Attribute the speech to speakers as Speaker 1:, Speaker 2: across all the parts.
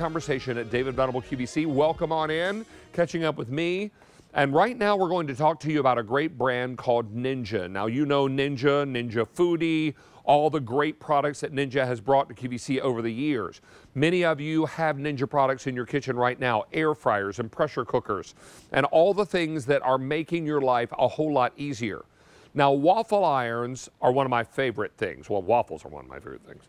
Speaker 1: conversation at David Venable QVC. Welcome on in, catching up with me. And right now, we're going to talk to you about a great brand called Ninja. Now, you know Ninja, Ninja Foodi, all the great products that Ninja has brought to QVC over the years. Many of you have Ninja products in your kitchen right now air fryers and pressure cookers, and all the things that are making your life a whole lot easier. Now, waffle irons are one of my favorite things. Well, waffles are one of my favorite things.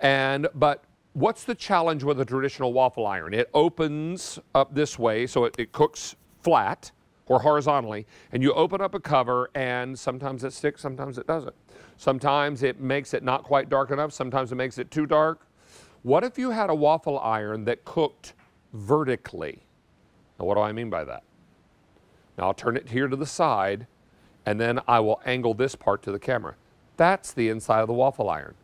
Speaker 1: And, but what's the challenge with a traditional waffle iron? It opens up this way, so it, it cooks flat or horizontally, and you open up a cover, and sometimes it sticks, sometimes it doesn't. Sometimes it makes it not quite dark enough, sometimes it makes it too dark. What if you had a waffle iron that cooked vertically? Now, what do I mean by that? Now, I'll turn it here to the side, and then I will angle this part to the camera. That's the inside of the waffle iron.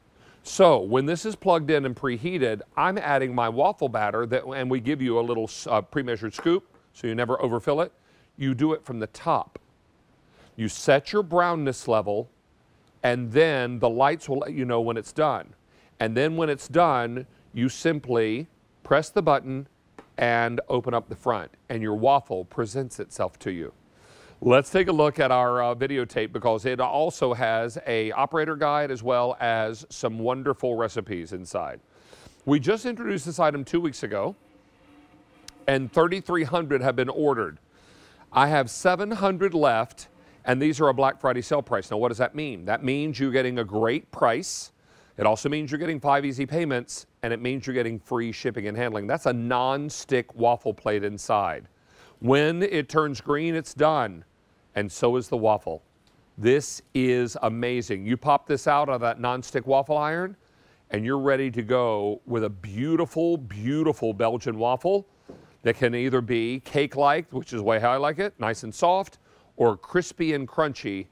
Speaker 1: So when this is plugged in and preheated, I'm adding my waffle batter, that, and we give you a little uh, pre-measured scoop so you never overfill it. You do it from the top. You set your brownness level, and then the lights will let you know when it's done. And then when it's done, you simply press the button and open up the front, and your waffle presents itself to you. Let's take a look at our uh, videotape because it also has a operator guide as well as some wonderful recipes inside. We just introduced this item two weeks ago and 3,300 have been ordered. I have 700 left, and these are a Black Friday sale price. Now, what does that mean? That means you're getting a great price. It also means you're getting five easy payments, and it means you're getting free shipping and handling. That's a non-stick waffle plate inside. When it turns green, it's done, and so is the waffle. This is amazing. You pop this out of that non-stick waffle iron, and you're ready to go with a beautiful, beautiful Belgian waffle that can either be cake-like, which is way I like it, nice and soft, or crispy and crunchy,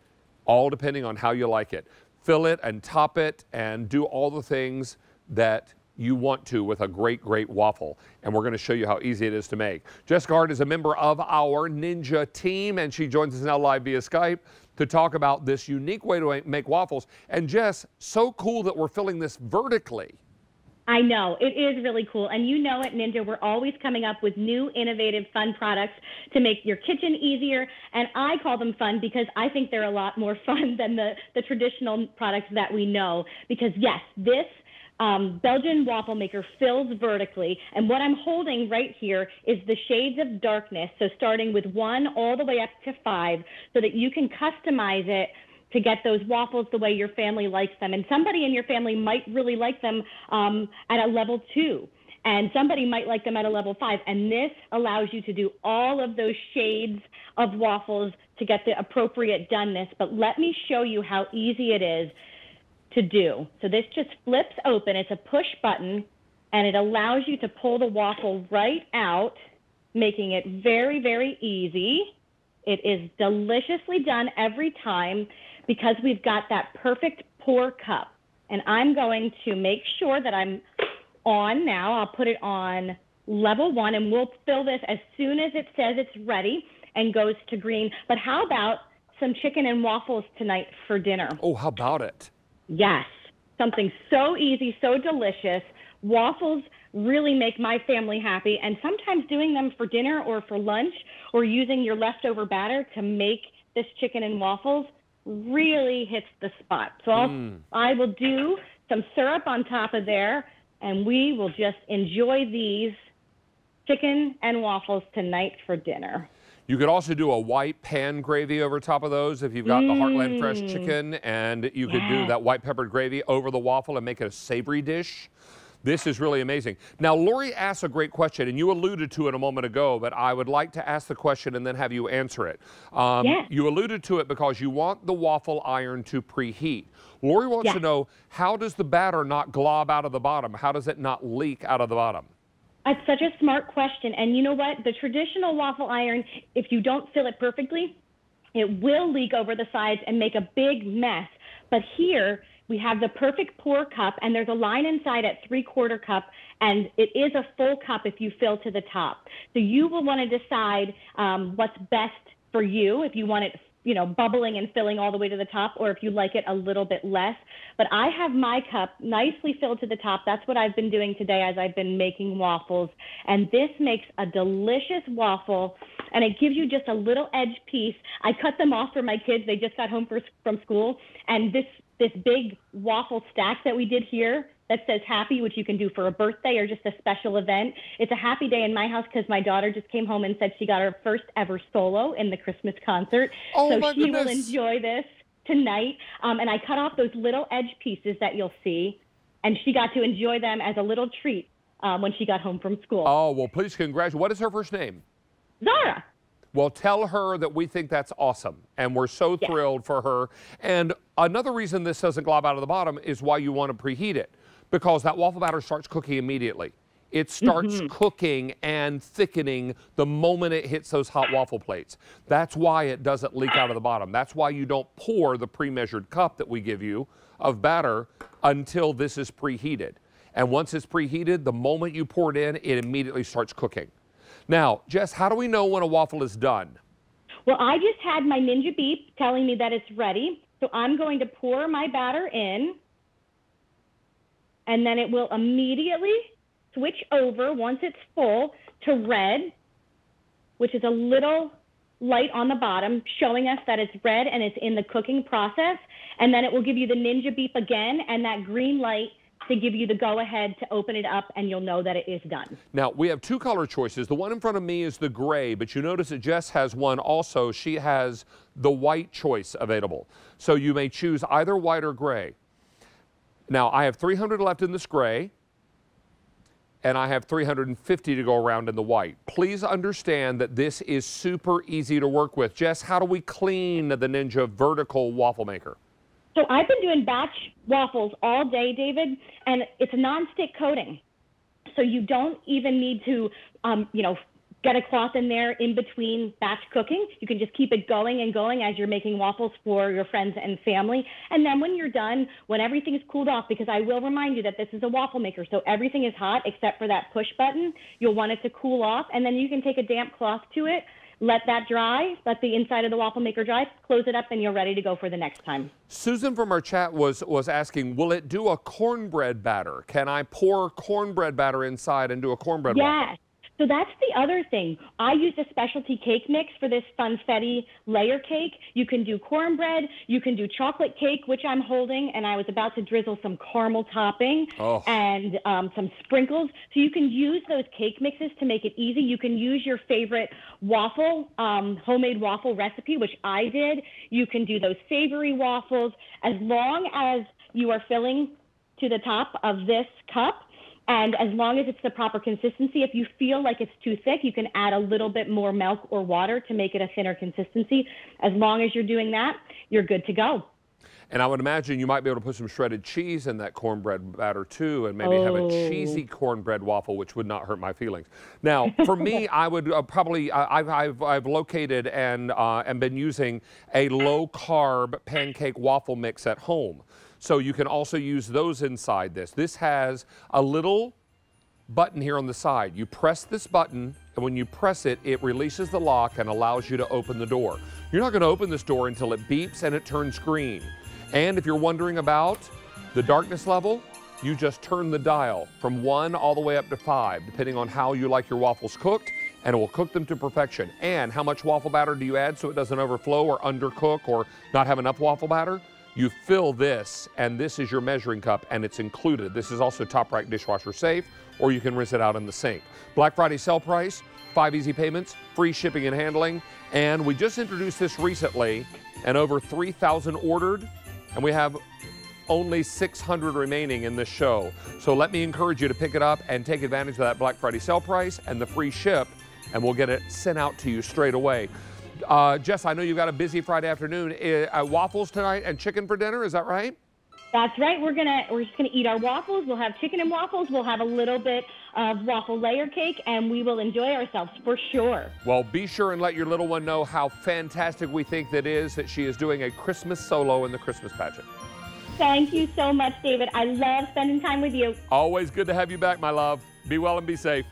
Speaker 1: all depending on how you like it. Fill it and top it and do all the things that you want to with a great, great waffle. And we're going to show you how easy it is to make. Jess Gard is a member of our Ninja team, and she joins us now live via Skype to talk about this unique way to make waffles. And Jess, so cool that we're filling this vertically.
Speaker 2: I know. It is really cool. And you know at Ninja, we're always coming up with new, innovative, fun products to make your kitchen easier. And I call them fun because I think they're a lot more fun than the, the traditional products that we know. Because, yes, this um, Belgian waffle maker fills vertically. And what I'm holding right here is the shades of darkness. So starting with one all the way up to five so that you can customize it to get those waffles the way your family likes them. And somebody in your family might really like them um, at a level two. And somebody might like them at a level five. And this allows you to do all of those shades of waffles to get the appropriate doneness. But let me show you how easy it is to do. So this just flips open. It's a push button and it allows you to pull the waffle right out, making it very, very easy. It is deliciously done every time because we've got that perfect pour cup. And I'm going to make sure that I'm on now. I'll put it on level one and we'll fill this as soon as it says it's ready and goes to green. But how about some chicken and waffles tonight for dinner?
Speaker 1: Oh, how about it?
Speaker 2: Yes. Something so easy, so delicious. Waffles really make my family happy. And sometimes doing them for dinner or for lunch or using your leftover batter to make this chicken and waffles really hits the spot. So I'll, mm. I will do some syrup on top of there, and we will just enjoy these chicken and waffles tonight for dinner.
Speaker 1: You could also do a white pan gravy over top of those if you've got mm. the Heartland Fresh mm. chicken, and you could do that white peppered gravy over the waffle and make it a savory dish. This is really amazing. Now, Lori asked a great question, and you alluded to it a moment ago, but I would like to ask the question and then have you answer it. Um,
Speaker 2: yes.
Speaker 1: You alluded to it because you want the waffle iron to preheat. Lori wants yes. to know, how does the batter not glob out of the bottom? How does it not leak out of the bottom?
Speaker 2: That's such a smart question. And you know what? The traditional waffle iron, if you don't fill it perfectly, it will leak over the sides and make a big mess. But here, we have the perfect pour cup, and there's a line inside at three quarter cup, and it is a full cup if you fill to the top. So you will want to decide um, what's best for you. If you want it you know, bubbling and filling all the way to the top, or if you like it a little bit less. But I have my cup nicely filled to the top. That's what I've been doing today as I've been making waffles. And this makes a delicious waffle and it gives you just a little edge piece. I cut them off for my kids. They just got home for, from school. And this, this big waffle stack that we did here that says happy, which you can do for a birthday or just a special event. It's a happy day in my house because my daughter just came home and said she got her first ever solo in the Christmas concert.
Speaker 1: Oh,
Speaker 2: so
Speaker 1: my
Speaker 2: she
Speaker 1: goodness.
Speaker 2: will enjoy this tonight. Um, and I cut off those little edge pieces that you'll see, and she got to enjoy them as a little treat um, when she got home from school.
Speaker 1: Oh, well, please congratulate. What is her first name?
Speaker 2: Zara.
Speaker 1: Well, tell her that we think that's awesome and we're so
Speaker 2: Yeah.
Speaker 1: thrilled for her. And another reason this doesn't glob out of the bottom is why you want to preheat it because that waffle batter starts cooking immediately. It starts
Speaker 2: Mm-hmm.
Speaker 1: cooking and thickening the moment it hits those hot waffle plates. That's why it doesn't leak out of the bottom. That's why you don't pour the pre measured cup that we give you of batter until this is preheated. And once it's preheated, the moment you pour it in, it immediately starts cooking. Now, Jess, how do we know when a waffle is done?
Speaker 2: Well, I just had my Ninja Beep telling me that it's ready. So I'm going to pour my batter in, and then it will immediately switch over once it's full to red, which is a little light on the bottom showing us that it's red and it's in the cooking process. And then it will give you the Ninja Beep again and that green light to give you the go ahead to open it up and you'll know that it is done.
Speaker 1: Now, we have two color choices. The one in front of me is the gray, but you notice that Jess has one also. She has the white choice available. So you may choose either white or gray. Now, I have 300 left in this gray, and I have 350 to go around in the white. Please understand that this is super easy to work with. Jess, how do we clean the Ninja vertical waffle maker?
Speaker 2: So I've been doing batch waffles all day, David, and it's a nonstick coating. So you don't even need to, um, you know, get a cloth in there in between batch cooking. You can just keep it going and going as you're making waffles for your friends and family. And then when you're done, when everything is cooled off, because I will remind you that this is a waffle maker, so everything is hot except for that push button. You'll want it to cool off, and then you can take a damp cloth to it. Let that dry, let the inside of the waffle maker dry, close it up, and you're ready to go for the next time.
Speaker 1: Susan from our chat was was asking, will it do a cornbread batter? Can I pour cornbread batter inside and do a cornbread waffle?
Speaker 2: Yes. So that's the other thing. I used a specialty cake mix for this funfetti layer cake. You can do cornbread, you can do chocolate cake, which I'm holding, and I was about to drizzle some caramel topping
Speaker 1: Oh.
Speaker 2: and um, some sprinkles. So you can use those cake mixes to make it easy. You can use your favorite waffle, um, homemade waffle recipe, which I did. You can do those savory waffles as long as you are filling to the top of this cup. And as long as it's the proper consistency, if you feel like it's too thick, you can add a little bit more milk or water to make it a thinner consistency. As long as you're doing that, you're good to go.
Speaker 1: And I would imagine you might be able to put some shredded cheese in that cornbread batter too, and maybe have a
Speaker 2: Oh.
Speaker 1: cheesy cornbread waffle, which would not hurt my feelings. Now, for me, I would uh, probably I I've, I've I've located and uh, and been using a low carb pancake waffle mix at home, so you can also use those inside this. This has a little button here on the side. You press this button, and when you press it, it releases the lock and allows you to open the door. You're not going to open this door until it beeps and it turns green. And if you're wondering about the darkness level, you just turn the dial from one all the way up to five, depending on how you like your waffles cooked, and it will cook them to perfection. And how much waffle batter do you add so it doesn't overflow or undercook or not have enough waffle batter? You fill this, and this is your measuring cup, and it's included. This is also top rack dishwasher safe, or you can rinse it out in the sink. Black Friday sell price, five easy payments, free shipping and handling. And we just introduced this recently, and over 3,000 ordered, and we have only 600 remaining in this show. So let me encourage you to pick it up and take advantage of that Black Friday sale price and the free ship, and we'll get it sent out to you straight away. Uh, Jess, I know you've got a busy Friday afternoon. Uh, waffles tonight and chicken for dinner, is that right?
Speaker 2: That's right. We're gonna we're just gonna eat our waffles. We'll have chicken and waffles. We'll have a little bit of waffle layer cake, and we will enjoy ourselves for sure.
Speaker 1: Well, be sure and let your little one know how fantastic we think that is that she is doing a Christmas solo in the Christmas pageant.
Speaker 2: Thank you so much, David. I love spending time with you.
Speaker 1: Always good to have you back, my love. Be well and be safe.